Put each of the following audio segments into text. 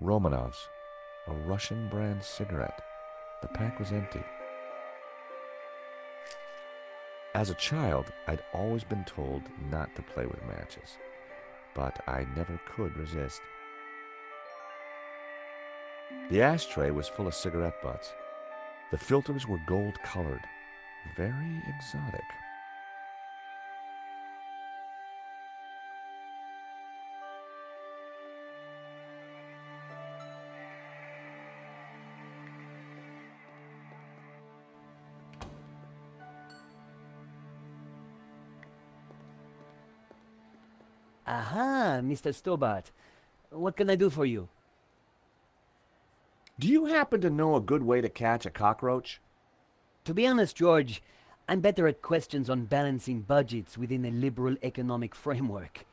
Romanov's, a Russian brand cigarette. The pack was empty. As a child, I'd always been told not to play with matches, but I never could resist. The ashtray was full of cigarette butts. The filters were gold colored, very exotic. Mr. Stobbart. What can I do for you? Do you happen to know a good way to catch a cockroach? To be honest, George, I'm better at questions on balancing budgets within a liberal economic framework.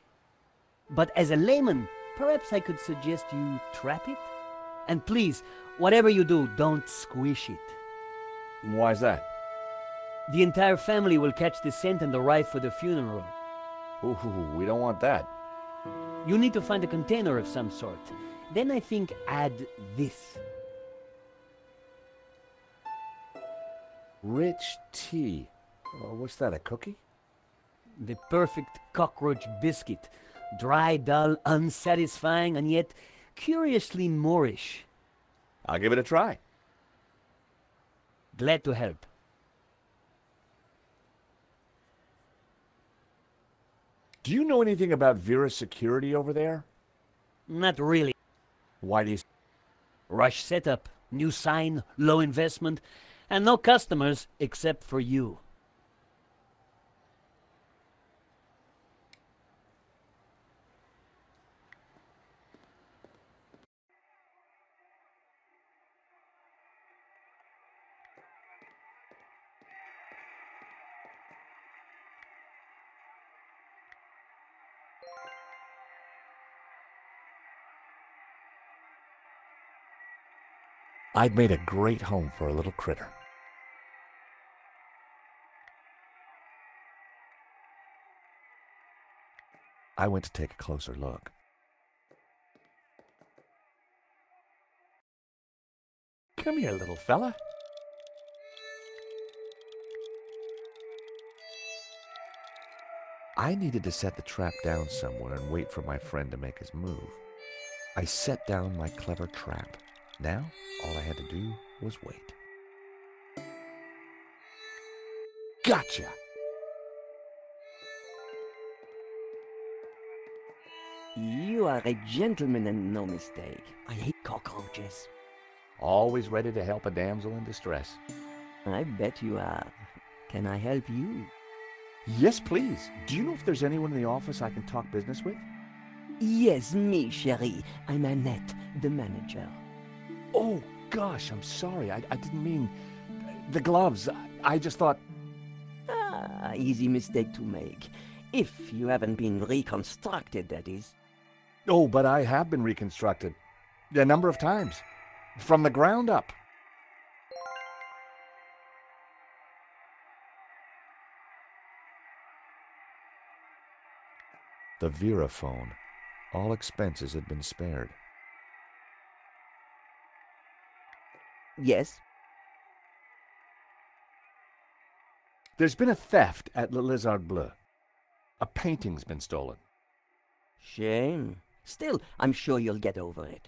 But as a layman, perhaps I could suggest you trap it? And please, whatever you do, don't squish it. Why's that? The entire family will catch the scent and arrive for the funeral. Ooh, we don't want that. You need to find a container of some sort. Then I think add this. Rich tea. Oh, what's that, a cookie? The perfect cockroach biscuit. Dry, dull, unsatisfying, and yet curiously moreish. I'll give it a try. Glad to help. Do you know anything about Vera's security over there? Not really. Why do you... Rush setup, new sign, low investment, and no customers except for you. I'd made a great home for a little critter. I went to take a closer look. Come here, little fella. I needed to set the trap down somewhere and wait for my friend to make his move. I set down my clever trap. Now, all I had to do was wait. Gotcha! You are a gentleman and no mistake. I hate cockroaches. Always ready to help a damsel in distress. I bet you are. Can I help you? Yes, please. Do you know if there's anyone in the office I can talk business with? Yes, me, chérie. I'm Annette, the manager. Oh, gosh, I'm sorry. I, I didn't mean... The gloves. I, I just thought... Ah, easy mistake to make. If you haven't been reconstructed, that is. Oh, but I have been reconstructed. A number of times. From the ground up. The Vera phone. All expenses had been spared. Yes? There's been a theft at Le Lézard Bleu. A painting's been stolen. Shame. Still, I'm sure you'll get over it.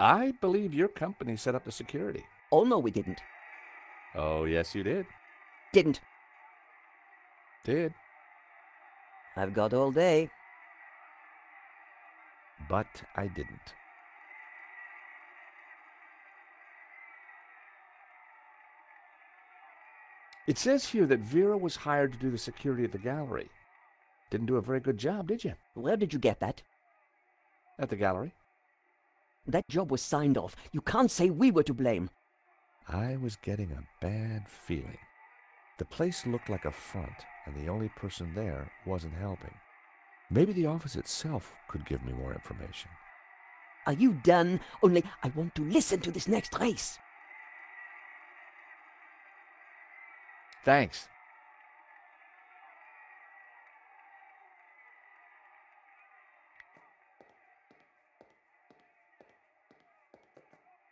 I believe your company set up the security. Oh, no, we didn't. Oh, yes, you did. Didn't. Did. I've got all day. But I didn't. It says here that Vera was hired to do the security at the gallery. Didn't do a very good job, did you? Where did you get that? At the gallery? That job was signed off. You can't say we were to blame. I was getting a bad feeling. The place looked like a front, and the only person there wasn't helping. Maybe the office itself could give me more information. Are you done? Only I want to listen to this next race. Thanks.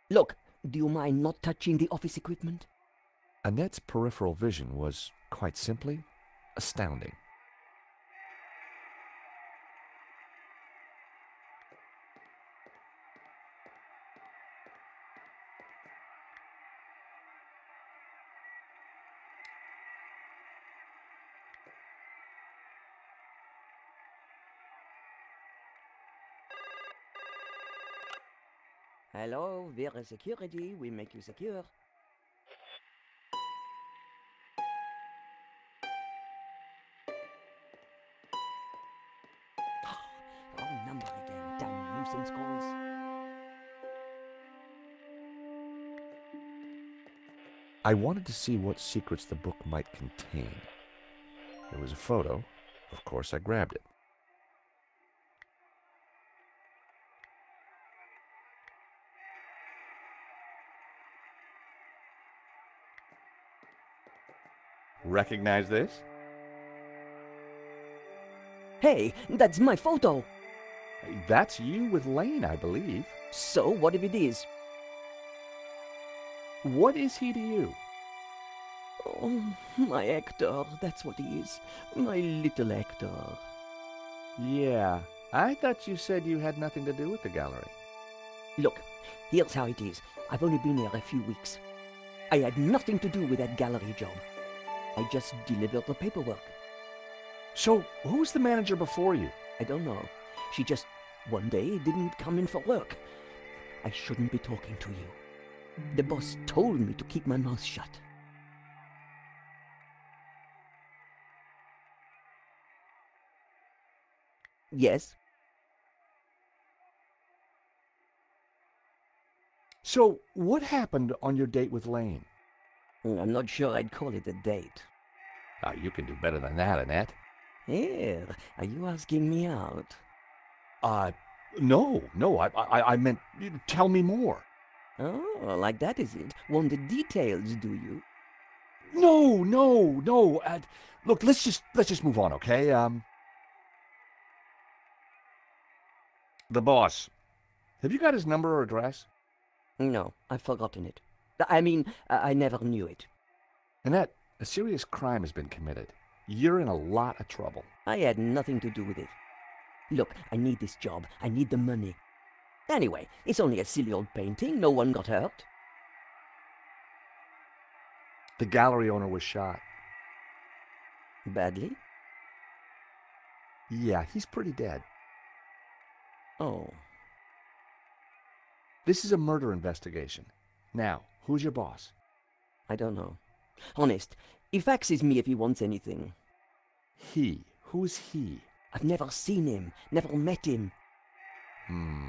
Look, do you mind not touching the office equipment? Annette's peripheral vision was, quite simply, astounding. Hello, Vera Security. We make you secure. Number again. Damn nuisance calls. I wanted to see what secrets the book might contain. There was a photo. Of course, I grabbed it. Recognize this? Hey, that's my photo. That's you with Lane, I believe. So, what if it is? What is he to you? Oh, my Hector. That's what he is. My little Hector. Yeah, I thought you said you had nothing to do with the gallery. Look, here's how it is. I've only been here a few weeks. I had nothing to do with that gallery job. I just delivered the paperwork. So, who's the manager before you? I don't know. She just one day didn't come in for work. I shouldn't be talking to you. The boss told me to keep my mouth shut. Yes, So, what happened on your date with Lane? I'm not sure I'd call it a date. Ah, you can do better than that, Annette. Here, are you asking me out? Uh, no, no, I, I, I meant, tell me more. Oh, like that is it? Want the details, do you? No, no, no. Uh, look, let's just let's just move on, okay? Um, the boss. Have you got his number or address? No, I've forgotten it. I mean, I never knew it. Annette, a serious crime has been committed. You're in a lot of trouble. I had nothing to do with it. Look, I need this job. I need the money. Anyway, it's only a silly old painting. No one got hurt. The gallery owner was shot. Badly? Yeah, he's pretty dead. Oh, This is a murder investigation. Now, who's your boss? I don't know. Honest, he faxes me if he wants anything. He. Who's he? I've never seen him, never met him. Hmm.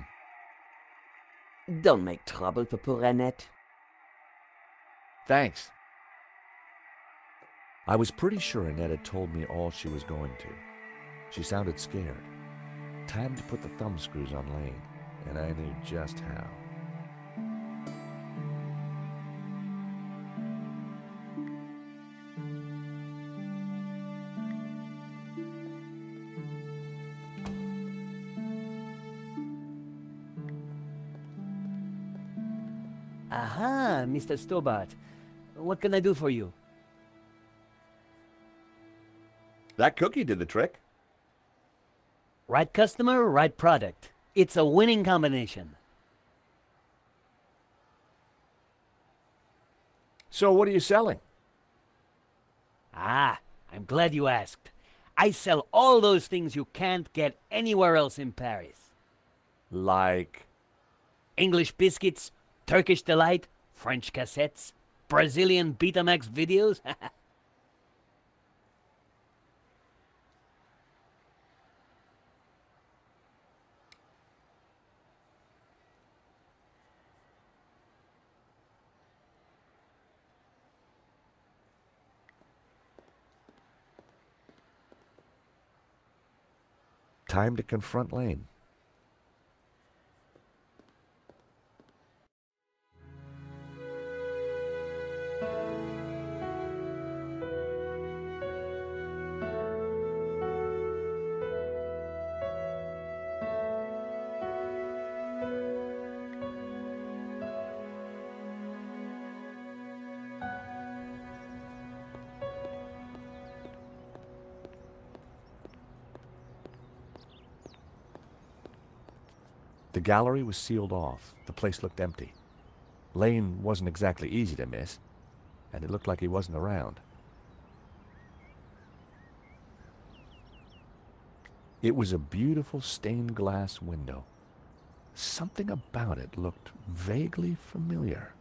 Don't make trouble for poor Annette. Thanks. I was pretty sure Annette had told me all she was going to. She sounded scared. Time to put the thumb screws on Lane, and I knew just how. Mr. Stobbart. What can I do for you? That cookie did the trick. Right customer, right product. It's a winning combination. So, what are you selling? Ah, I'm glad you asked. I sell all those things you can't get anywhere else in Paris. Like. English biscuits, Turkish delight, French cassettes, Brazilian Betamax videos. Time to confront Lane. The gallery was sealed off. The place looked empty. Lane wasn't exactly easy to miss, and it looked like he wasn't around. It was a beautiful stained glass window. Something about it looked vaguely familiar.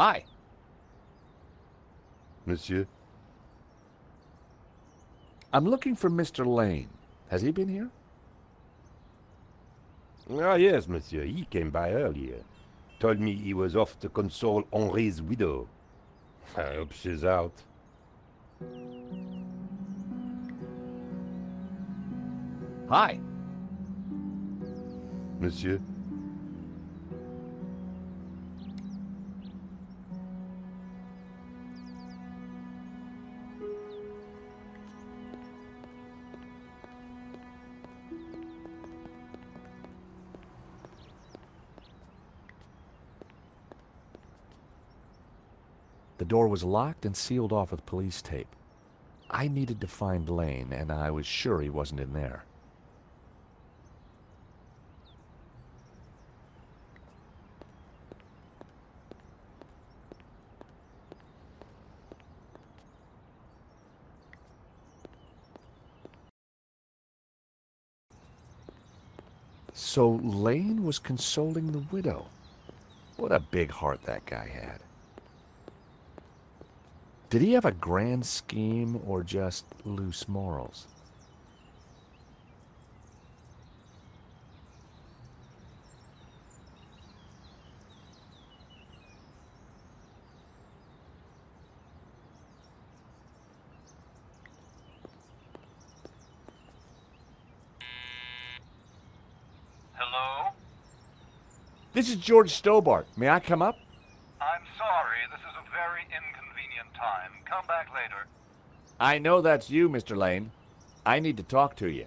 Hi. Monsieur? I'm looking for Mr. Lane. Has he been here? Ah, yes, monsieur. He came by earlier. Told me he was off to console Henri's widow. I hope she's out. Hi. Monsieur? The door was locked and sealed off with police tape. I needed to find Lane, and I was sure he wasn't in there. So Lane was consoling the widow. What a big heart that guy had. Did he have a grand scheme or just loose morals? Hello? This is George Stobbart. May I come up? I'm sorry, this is a very inconvenient time. Come back later. I know that's you, Mr. Lane. I need to talk to you.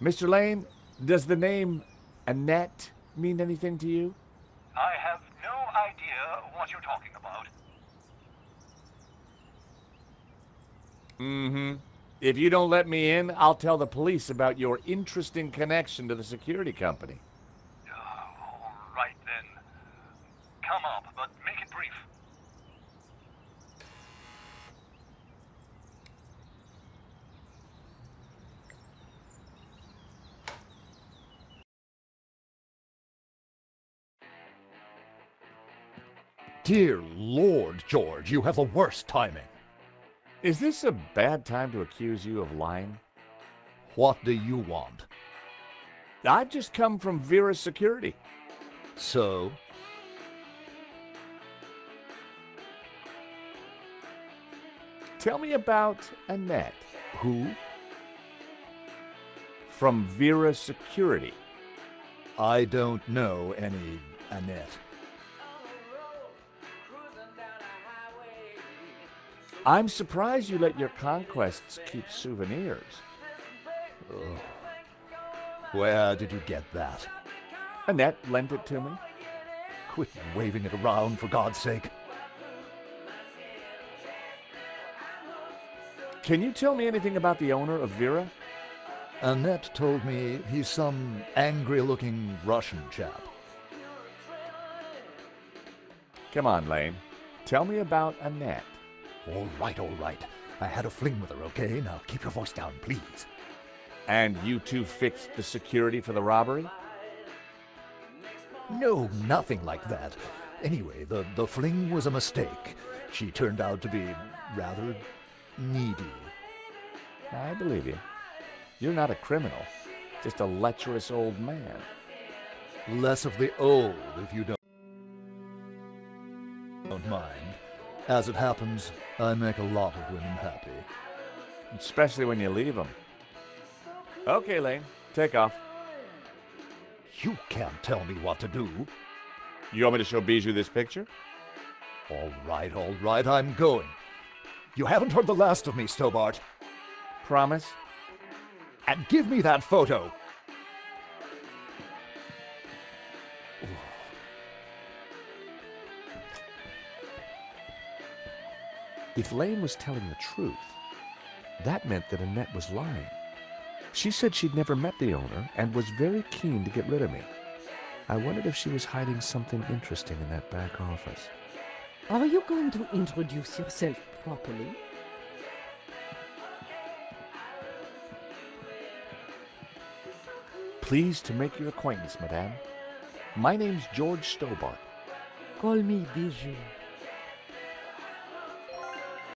Mr. Lane, does the name Annette mean anything to you? I have no idea what you're talking about. Mm-hmm. If you don't let me in, I'll tell the police about your interesting connection to the security company. Dear Lord, George, you have the worst timing. Is this a bad time to accuse you of lying? What do you want? I've just come from Vera Security. So? Tell me about Annette Who? from Vera Security. I don't know any Annette. I'm surprised you let your conquests keep souvenirs. Where did you get that? Annette lent it to me. Quit waving it around, for God's sake. Can you tell me anything about the owner of Vera? Annette told me he's some angry looking Russian chap. Come on, Lane. Tell me about Annette. All right, all right. I had a fling with her, okay? Now keep your voice down, please. And you two fixed the security for the robbery? No, nothing like that. Anyway, the, the fling was a mistake. She turned out to be rather needy. I believe you. You're not a criminal, just a lecherous old man. Less of the old, if you don't, don't mind. As it happens, I make a lot of women happy. Especially when you leave them. Okay, Lane. Take off. You can't tell me what to do. You want me to show Bijou this picture? All right, all right, I'm going. You haven't heard the last of me, Stobbart. Promise? And give me that photo. If Lane was telling the truth, that meant that Annette was lying. She said she'd never met the owner and was very keen to get rid of me. I wondered if she was hiding something interesting in that back office. Are you going to introduce yourself properly? Pleased to make your acquaintance, madame. My name's George Stobbart. Call me Bijou.